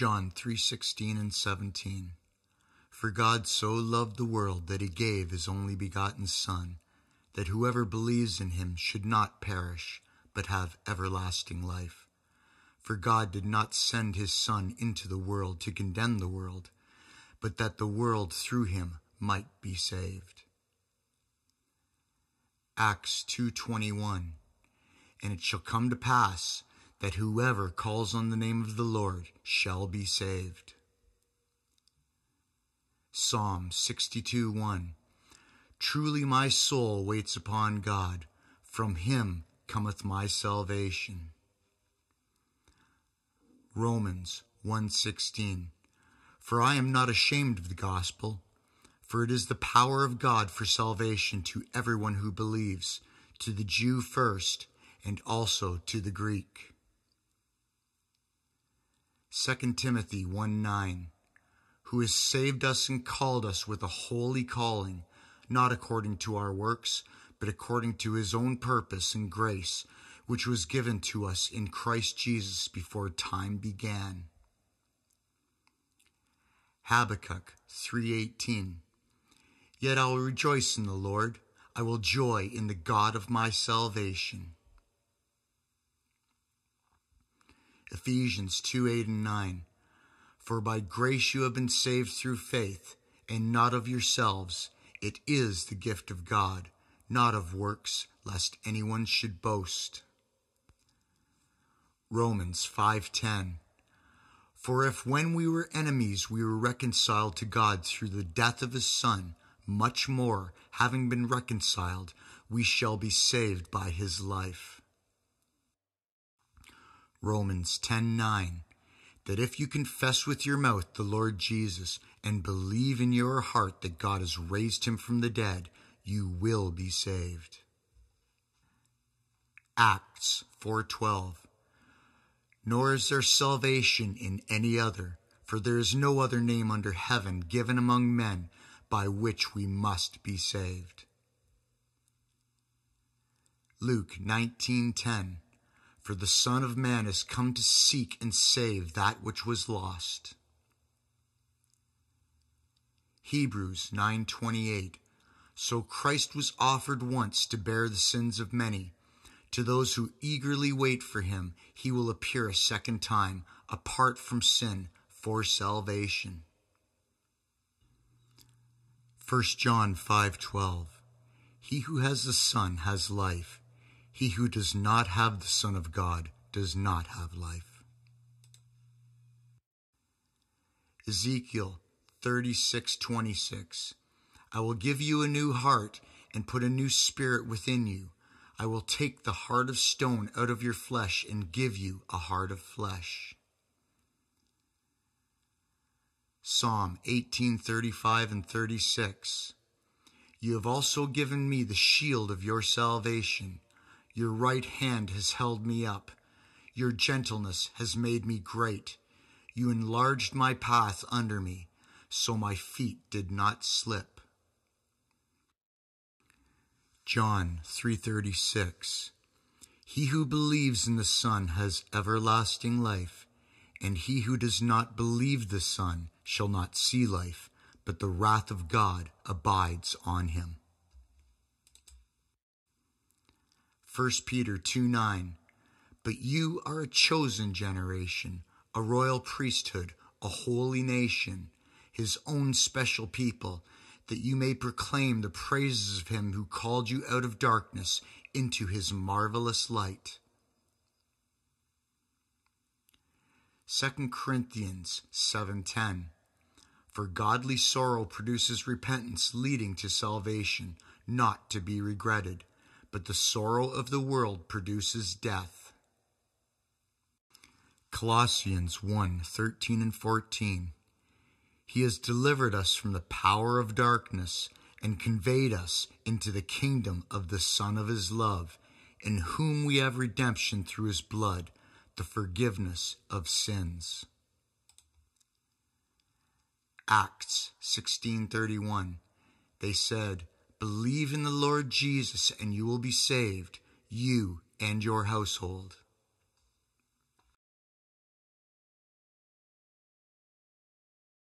John 3:16 and 17. For God so loved the world that he gave his only begotten son, that whoever believes in him should not perish, but have everlasting life. For God did not send his son into the world to condemn the world, but that the world through him might be saved. Acts 2:21 And it shall come to pass that whoever calls on the name of the Lord shall be saved. Psalm 62:1 Truly my soul waits upon God, from him cometh my salvation. Romans 1:16 For I am not ashamed of the gospel for it is the power of God for salvation to everyone who believes, to the Jew first, and also to the Greek. 2 Timothy 1 9, who has saved us and called us with a holy calling, not according to our works, but according to his own purpose and grace, which was given to us in Christ Jesus before time began. Habakkuk 3:18 Yet I will rejoice in the Lord. I will joy in the God of my salvation. Ephesians 2 8 and 9. For by grace you have been saved through faith, and not of yourselves. It is the gift of God, not of works, lest anyone should boast. Romans 5:10 For if when we were enemies we were reconciled to God through the death of his son, much more, having been reconciled, we shall be saved by his life. Romans 10:9 That if you confess with your mouth the Lord Jesus and believe in your heart that God has raised him from the dead, you will be saved. Acts 4:12 Nor is there salvation in any other, for there is no other name under heaven given among men by which we must be saved. Luke 19:10 For the Son of Man has come to seek and save that which was lost. Hebrews 9:28 So Christ was offered once to bear the sins of many. To those who eagerly wait for him, he will appear a second time, apart from sin, for salvation. 1 John 5:12 He who has the Son has life. He who does not have the Son of God does not have life. Ezekiel 36:26 I will give you a new heart and put a new spirit within you. I will take the heart of stone out of your flesh and give you a heart of flesh. Psalm 18:35 and 36. You have also given me the shield of your salvation. Your right hand has held me up. Your gentleness has made me great. You enlarged my path under me, so my feet did not slip. John 3:36 He who believes in the Son has everlasting life, and he who does not believe the Son shall not see life, but the wrath of God abides on him. 1 Peter 2 9. But you are a chosen generation, a royal priesthood, a holy nation, his own special people, that you may proclaim the praises of him who called you out of darkness into his marvelous light. 2 Corinthians 7:10 for godly sorrow produces repentance leading to salvation, not to be regretted, but the sorrow of the world produces death. Colossians 1 13 and 14. He has delivered us from the power of darkness and conveyed us into the kingdom of the Son of His love, in whom we have redemption through His blood, the forgiveness of sins. Acts 16:31. They said, "Believe in the Lord Jesus and you will be saved, you and your household."